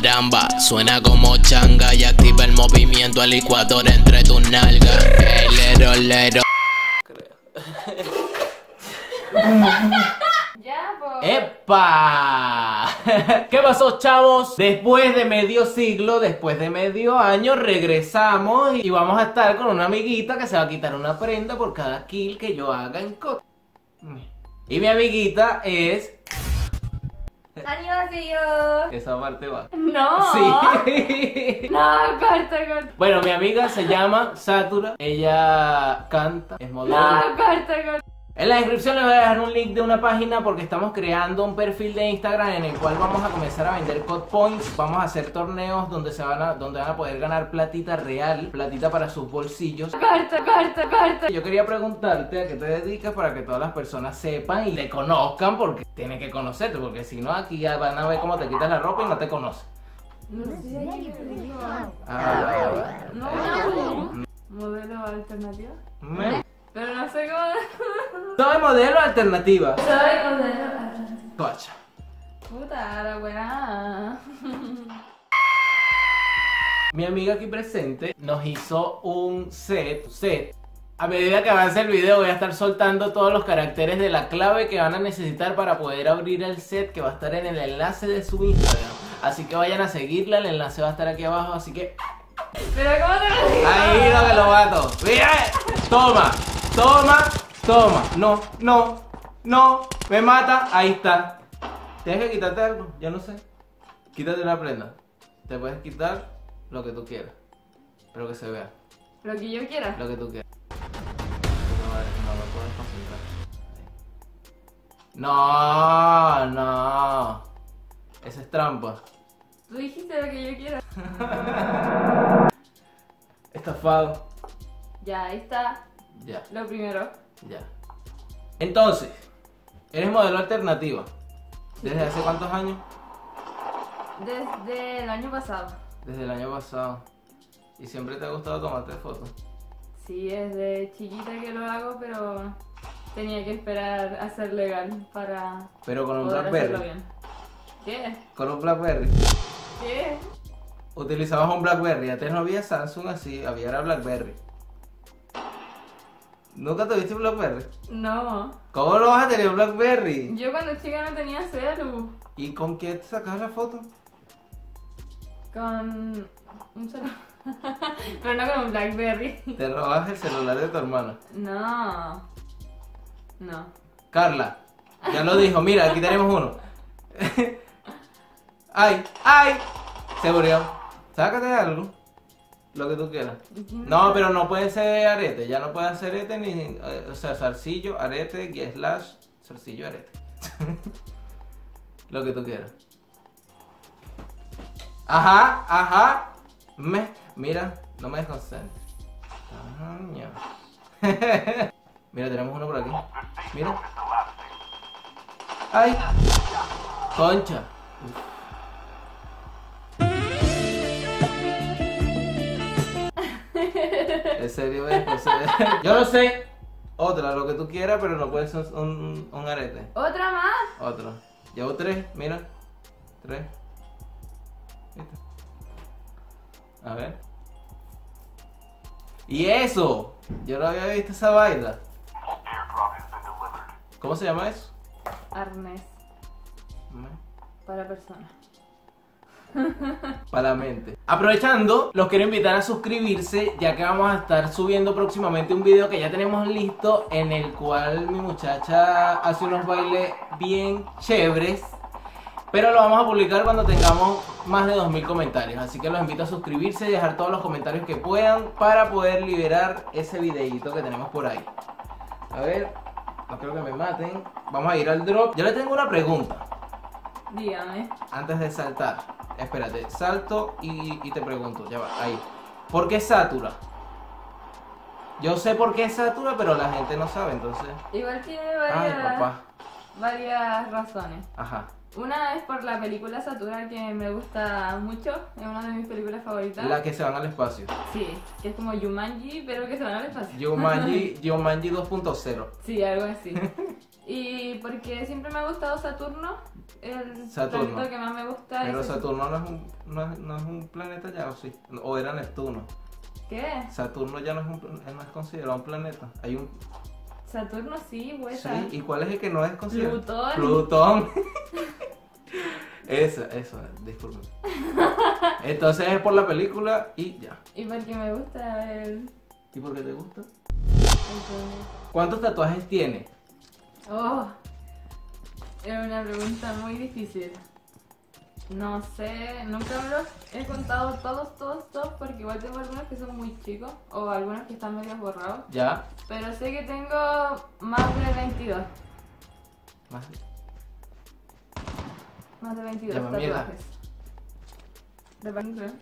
caramba. Suena como changa y activa el movimiento al ecuador entre tus nalgas. Hey, lero, lero. ¡Epa! ¿Qué pasó, chavos? Después de medio siglo, después de medio año, regresamos y vamos a estar con una amiguita que se va a quitar una prenda por cada kill que yo haga en COD. Y mi amiguita es yo! Esa parte va. No. Sí. No, corta, corta. Bueno, mi amiga se llama Satura. Ella canta, es modelo. No, corta, corta. En la descripción les voy a dejar un link de una página porque estamos creando un perfil de Instagram en el cual vamos a comenzar a vender code points, vamos a hacer torneos donde se van a, donde van a poder ganar platita real, platita para sus bolsillos. Corta, corta, corta. Yo quería preguntarte a qué te dedicas para que todas las personas sepan y te conozcan porque tienen que conocerte, porque si no aquí ya van a ver cómo te quitas la ropa y no te conocen. No sé qué te digo. Ah, No. Modelo alternativa. me- modelo alternativa. Soy modelo alternativa. Cocha. Puta, la weá. Mi amiga aquí presente nos hizo un set, set. A medida que avance el video voy a estar soltando todos los caracteres de la clave que van a necesitar para poder abrir el set que va a estar en el enlace de su Instagram. Así que vayan a seguirla, el enlace va a estar aquí abajo, así que Pero ¿cómo te lo digo? ahí lo que lo mato. ¡Mira! Toma, toma, toma. No, no, no, me mata, ahí está. Tienes que quitarte algo, yo no sé. Quítate una prenda. Te puedes quitar lo que tú quieras, pero que se vea. Lo que yo quiera. Lo que tú quieras. No, no me puedes concentrar. No, no. Esa es trampa. Tú dijiste lo que yo quiera. Estafado. Ya, ahí está. Ya, Lo primero. Ya. Entonces, eres modelo alternativa. ¿Desde hace cuántos años? Desde el año pasado. Desde el año pasado. ¿Y siempre te ha gustado tomarte fotos? Sí, desde chiquita que lo hago, pero tenía que esperar a ser legal para Pero con un poder Blackberry. bien. ¿Qué? Con un Blackberry. ¿Qué? Utilizabas un Blackberry. Antes no había Samsung así, había era Blackberry. ¿Nunca tuviste Blackberry? No. ¿Cómo no vas a tener Blackberry? Yo cuando chica no tenía celu. ¿Y con qué te sacas la foto? Con un celu. pero no con un Blackberry. Te robas el celular de tu hermana. No. No. Carla, ya lo dijo, mira, aquí tenemos uno. ¡Ay! ¡Ay! Se murió. Sácate algo. Lo que tú quieras. No, pero no puede ser arete. Ya no puede ser arete ni. eh, O sea, zarcillo, arete, slash, zarcillo, arete. Lo que tú quieras. Ajá, ajá. Me, mira, no me desconcentres. Mira, tenemos uno por aquí. Mira. ¡Ay! Concha. En serio, ¿ves? No sé. Yo no sé. Otra, lo que tú quieras, pero no puede ser un, un arete. ¿Otra más? Otro. Llevo tres, mira. Tres. ¿Viste? A ver. Y eso. Yo no había visto esa vaina. ¿Cómo se llama eso? Arnés. Para personas. Para la mente. Aprovechando, los quiero invitar a suscribirse, ya que vamos a estar subiendo próximamente un video que ya tenemos listo, en el cual mi muchacha hace unos bailes bien chéveres. Pero lo vamos a publicar cuando tengamos más de 2000 comentarios. Así que los invito a suscribirse y dejar todos los comentarios que puedan para poder liberar ese videito que tenemos por ahí. A ver, no creo que me maten. Vamos a ir al drop. Yo le tengo una pregunta Dígame. antes de saltar. Espérate, salto y, y te pregunto, ya va, ahí. ¿Por qué Satura? Yo sé por qué es Satura, pero la gente no sabe, entonces. Igual tiene Ay, varias, papá. varias razones. Ajá. Una es por la película Satura que me gusta mucho, es una de mis películas favoritas. La que se van al espacio. Sí, que es como Jumanji, pero que se van al espacio. Jumanji, Jumanji 2.0. Sí, algo así. y porque siempre me ha gustado Saturno el Saturno. planeta que más me gusta. Pero es- Saturno no es un, no es, no es un planeta ya, ¿o sí? O era Neptuno. ¿Qué? Saturno ya no es, un, pla- no es considerado un planeta. Hay un... Saturno sí, güey. Sí, ¿y cuál es el que no es considerado? Plutón. Plutón. Eso, eso, disculpen. Entonces es por la película y ya. Y porque me gusta el. ¿Y por qué te gusta? ¿Cuántos tatuajes tiene? Oh, era una pregunta muy difícil. No sé, nunca me los he contado todos, todos, todos, porque igual tengo algunos que son muy chicos o algunos que están medio borrados. ¿Ya? Pero sé que tengo más de 22. Más. Más de 22 Llama mierda. tatuajes. De Bangle.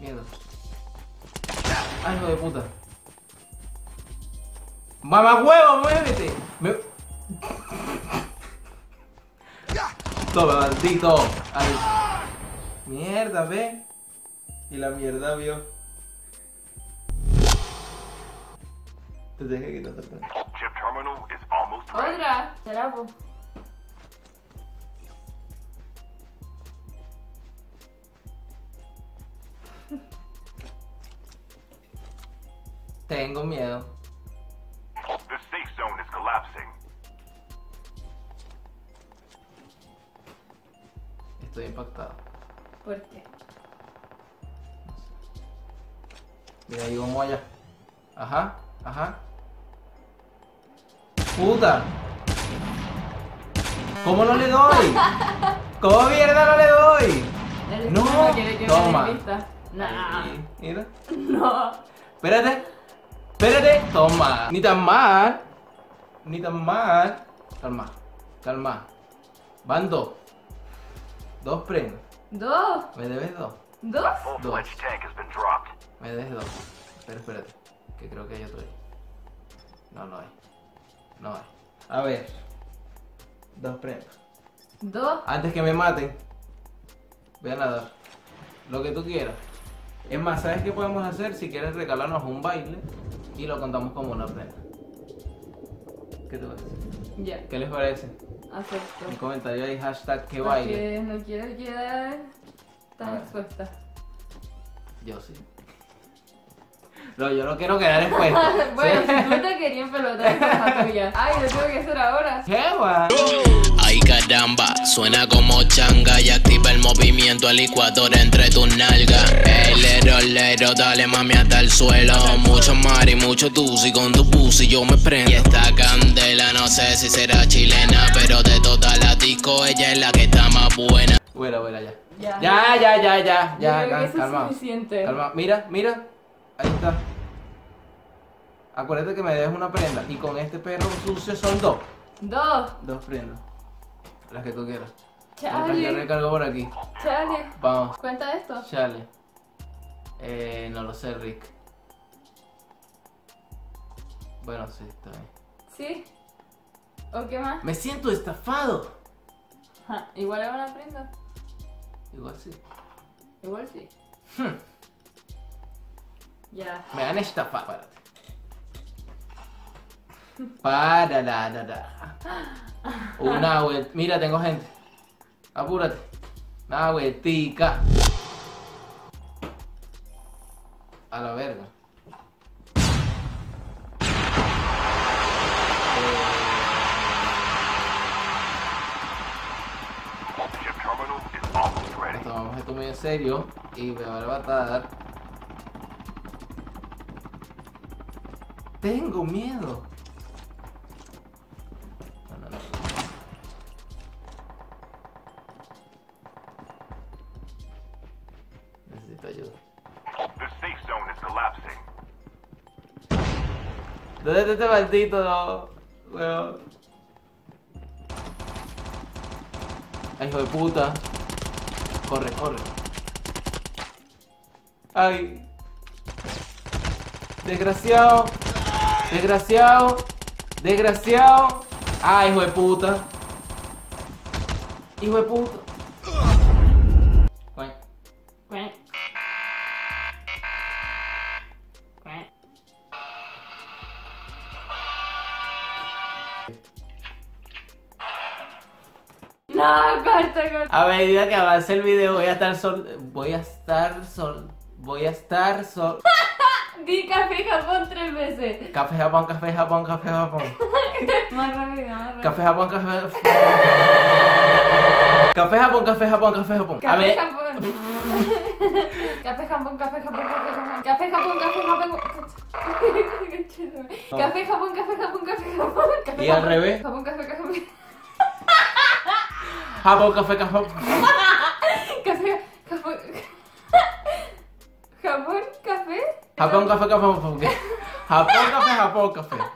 Miedo. Ay, hijo de puta. ¡Mamá huevo, muévete! Me... Toma, maldito. Ay. Mierda, ve. Y la mierda vio. Te tienes que quitar el pelo. Chip terminal is almost ready. Otra, será. Tengo miedo. Estoy impactado. ¿Por qué? Mira, ahí vamos allá. Ajá, ajá. Puta. ¿Cómo no le doy? ¿Cómo mierda no le doy? No, no toma. Ahí, mira. no. Espérate. Espérate. Toma. Ni tan mal. Ni tan mal. Calma. Calma. Van dos. Dos premios. Dos, Me debes dos. dos. Full-fledged tank has been dropped. Me debes dos. Pero espérate. Que creo que hay otro ahí. No, no hay. No hay. A ver. Dos premios. Dos. Antes que me maten, voy a nadar. Lo que tú quieras. Es más, ¿sabes qué podemos hacer? Si quieres regalarnos un baile y lo contamos como una prenda. ¿Qué te parece? Ya, ¿Qué les parece? Un acepto. comentario ahí, hashtag que baile. Porque no quiero quedar tan expuesta. Yo sí. No, yo no quiero quedar expuesto. bueno, ¿Sí? si tú te querías en pelota, es cosa tuya. Ay, lo tengo que hacer ahora. ¿Qué va? Ay caramba, suena como changa y activa el movimiento el ecuador entre tus nalgas. El lero, lero, dale mami hasta el suelo. Mucho mar y mucho tusi con tu pussy yo me prendo. Y esta candela no sé si será chilena, pero de toda la disco ella es la que está más buena. Bueno, bueno, ya. Ya. Ya, ya, ya, ya, Yo ya, creo que cal- eso calma. es suficiente. Calma, mira, mira. Ahí está. Acuérdate que me debes una prenda. Y con este perro sucio son dos. Dos. Dos prendas. Las que tú quieras. Mientras yo Charlie. recargo por aquí. Charlie. Vamos. Cuenta esto. Chale. Eh, no lo sé, Rick. Bueno, sí, está bien. ¿Sí? ¿O qué más? Me siento estafado. Ja, Igual es una prenda. Igual sí. Igual sí. Hmm. Ya. Me han estafado. Párate. Para, la, la, la. Una vuelta. Mira, tengo gente. Apúrate. Una vueltica. A la verga. Tomamos esto muy en serio y me va a matar. Tengo miedo. ¿Dónde está este maldito? No. Ay, hijo de puta. Corre, corre. Ay. Desgraciado. Desgraciado. Desgraciado. Ay, hijo de puta. Hijo de puta. Ay. Cuac. No, corta, corta. A medida que avance el video voy a estar sol... Voy a estar sol... Voy a estar sol... Di café Japón tres veces. Café Japón, café Japón, café Japón. Más rápido, más rápido. Café Japón, café Café Japón, café Japón, café Japón. A Café ver, Japón. Café Japón, café Japón, café Japón. Café Japón, café Japón. Café Japón, café Japón, café Japón. Café Y al Japón, revés. Japón, café, café. Japón, café, café. Café, Japón. Japón, café. Japón, café, café, Japón. Café, Japón, café.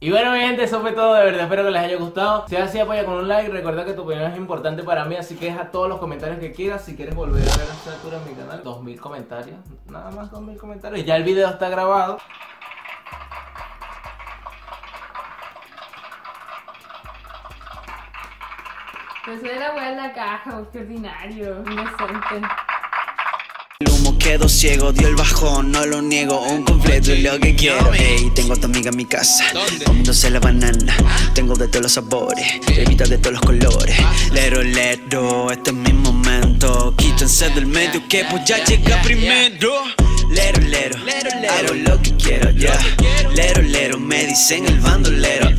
Y bueno, mi gente, eso fue todo. De verdad, espero que les haya gustado. Si es así, apoya con un like. Recuerda que tu opinión es importante para mí. Así que deja todos los comentarios que quieras. Si quieres volver a ver a esta altura en mi canal, 2000 comentarios. Nada más 2000 comentarios. Ya el video está grabado. Pues era buena la caja, qué ordinario, inocente. El humo quedó ciego, dio el bajón, no lo niego, un completo es lo que quiero. Ey, tengo a tu amiga en mi casa, comiéndose la banana. Tengo de todos los sabores, bebida de todos los colores. Lero, lero, este es mi momento. Quítense del medio que pues ya llega primero. Lero, lero, hago lo que quiero, ya. Lero, lero, me dicen el bandolero.